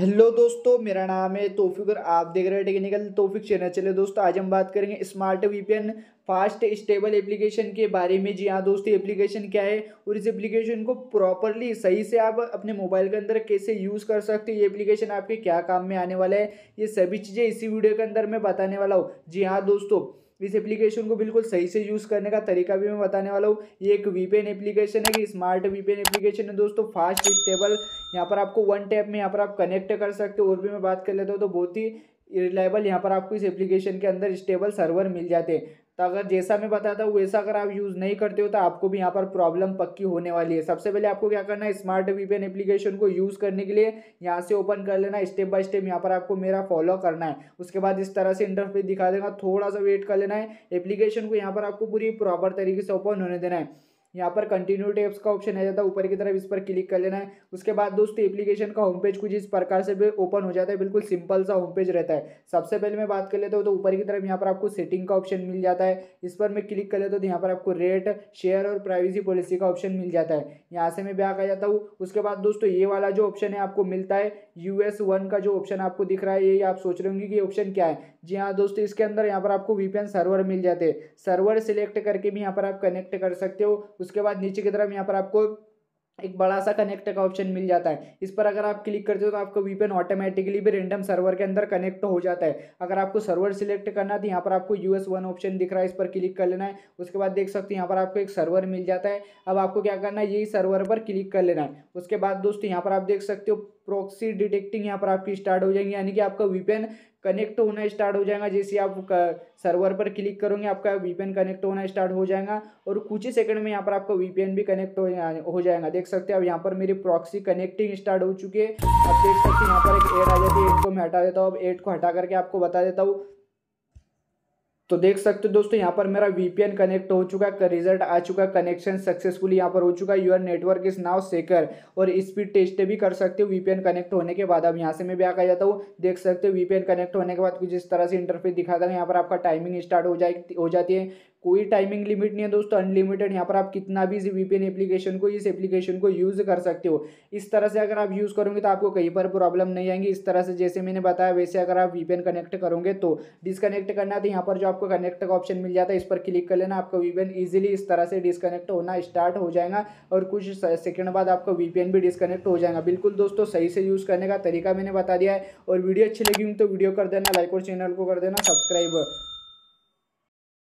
Hello दोस्तों, मेरा नाम है तोफिक और आप देख रहे हैं टेक्निकल तोफिक चैनल। चले दोस्तों, आज हम बात करेंगे smart VPN fast stable application के बारे में। जी हाँ दोस्तों एप्लीकेशन क्या है और इस एप्लीकेशन को प्रॉपरली सही से आप अपने मोबाइल के अंदर कैसे यूज़ कर सकते हैं, ये एप्लीकेशन आपके क्या काम में आने वाला है, ये सभी चीज़ें इसी वीडियो के अंदर मैं बताने वाला हूँ। जी हाँ दोस्तों इस एप्लीकेशन को बिल्कुल सही से यूज़ करने का तरीका भी मैं बताने वाला हूँ। ये एक वीपेन एप्लीकेशन है कि स्मार्ट वीपेन एप्लीकेशन है। दोस्तों फास्ट स्टेबल यहाँ पर आपको वन टैप में यहाँ पर आप कनेक्ट कर सकते हो। और भी मैं बात कर लेता हूँ तो बहुत ही रिलायबल यहाँ पर आपको इस एप्लीकेशन के अंदर स्टेबल सर्वर मिल जाते हैं। तो अगर जैसा मैं बताया था, वैसा अगर आप यूज़ नहीं करते हो तो आपको भी यहाँ पर प्रॉब्लम पक्की होने वाली है। सबसे पहले आपको क्या करना है स्मार्ट वीपीएन एप्लीकेशन को यूज़ करने के लिए यहाँ से ओपन कर लेना स्टेप बाय स्टेप यहाँ पर आपको मेरा फॉलो करना है। उसके बाद इस तरह से इंटरफेस दिखा देगा थोड़ा सा वेट कर लेना है। एप्लीकेशन को यहाँ पर आपको पूरी प्रॉपर तरीके से ओपन होने देना है। यहाँ पर कंटिन्यू टेप्स का ऑप्शन आ जाता है ऊपर की तरफ़ इस पर क्लिक कर लेना है। उसके बाद दोस्तों एप्लीकेशन का होम पेज कुछ इस प्रकार से भी ओपन हो जाता है, बिल्कुल सिंपल सा होम पेज रहता है। सबसे पहले मैं बात कर लेता हूँ तो ऊपर की तरफ़ यहाँ पर आपको सेटिंग का ऑप्शन मिल जाता है। इस पर मैं क्लिक कर लेता हूँ तो यहाँ पर आपको रेट शेयर और प्राइवेसी पॉलिसी का ऑप्शन मिल जाता है। यहाँ से मैं बैक आ जाता हूँ। उसके बाद दोस्तों, ये वाला जो ऑप्शन है आपको मिलता है। यू एस वन का जो ऑप्शन आपको दिख रहा है, ये आप सोच रहे होंगे कि ऑप्शन क्या है। जी हाँ दोस्तों, इसके अंदर यहाँ पर आपको वीपीएन सर्वर मिल जाते हैं। सर्वर सिलेक्ट करके भी यहाँ पर आप कनेक्ट कर सकते हो। उसके बाद नीचे की तरफ़ यहाँ पर आपको एक बड़ा सा कनेक्ट का ऑप्शन मिल जाता है। इस पर अगर आप क्लिक करते हो तो आपका वीपीएन ऑटोमेटिकली भी रेंडम सर्वर के अंदर कनेक्ट हो जाता है। अगर आपको सर्वर सिलेक्ट करना है तो यहाँ पर आपको यूएस वन ऑप्शन दिख रहा है, इस पर क्लिक कर लेना है। उसके बाद देख सकते हैं यहाँ पर आपको एक सर्वर मिल जाता है। अब आपको क्या करना है? यही सर्वर पर क्लिक कर लेना है। उसके बाद दोस्तों यहाँ पर आप देख सकते हो प्रोक्सी डिटेक्टिंग यहाँ पर आपकी स्टार्ट हो जाएँगी, यानी कि आपका वीपेन कनेक्ट होना स्टार्ट हो जाएगा। जैसे आप सर्वर पर क्लिक करोगे, आपका वीपेन कनेक्ट होना स्टार्ट हो जाएगा और कुछ ही सेकंड में यहाँ पर आपका वीपेन भी कनेक्ट हो हो जाएगा। देख सकते हैं, अब यहाँ पर मेरी प्रॉक्सी कनेक्टिंग स्टार्ट हो चुकी है। अब देख सकते हैं, यहाँ पर एक एड आ जाती है एड को मैं हटा देता हूँ। अब एड को हटा करके आपको बता देता हूँ। तो देख सकते हो दोस्तों, यहाँ पर मेरा वीपीएन कनेक्ट हो चुका है रिज़ल्ट आ चुका है कनेक्शन सक्सेसफुली यहाँ पर हो चुका है। Your network is now secure और स्पीड टेस्ट भी कर सकते हो वीपीएन कनेक्ट होने के बाद। अब यहाँ से मैं भी आ जाता हूँ, देख सकते हो वीपीएन कनेक्ट होने के बाद कुछ इस तरह से इंटरफेस दिखाता है। यहाँ पर आपका टाइमिंग स्टार्ट हो जाए, हो जाती है। कोई टाइमिंग लिमिट नहीं है दोस्तों अनलिमिटेड यहाँ पर आप कितना भी इस वीपीएन एप्लीकेशन को, इस एप्लीकेशन को यूज़ कर सकते हो। इस तरह से अगर आप यूज़ करोगे तो आपको कहीं पर प्रॉब्लम नहीं आएँगी। इस तरह से जैसे मैंने बताया, वैसे अगर आप वीपीएन कनेक्ट करोगे तो डिसकनेक्ट करना तो यहाँ पर जो आपको कनेक्ट का ऑप्शन मिल जाता है, इस पर क्लिक कर लेना, आपका वीपीएन ईजिली इस तरह से डिसकनेक्ट होना स्टार्ट हो जाएगा और कुछ सेकेंड बाद आपका वीपीएन भी डिसकनेक्ट हो जाएगा। बिल्कुल दोस्तों, सही से यूज़ करने का तरीका मैंने बता दिया है और वीडियो अच्छी लगी तो वीडियो कर देना लाइक और चैनल को कर देना सब्सक्राइब